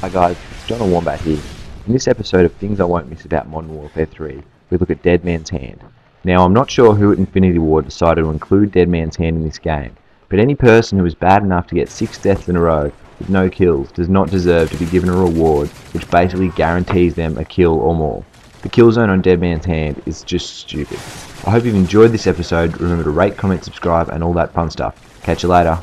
Hi guys, it's John and Wombat here. In this episode of Things I Won't Miss About Modern Warfare 3, we look at Dead Man's Hand. Now, I'm not sure who at Infinity Ward decided to include Dead Man's Hand in this game, but any person who is bad enough to get 6 deaths in a row with no kills does not deserve to be given a reward which basically guarantees them a kill or more. The kill zone on Dead Man's Hand is just stupid. I hope you've enjoyed this episode. Remember to rate, comment, subscribe, and all that fun stuff. Catch you later.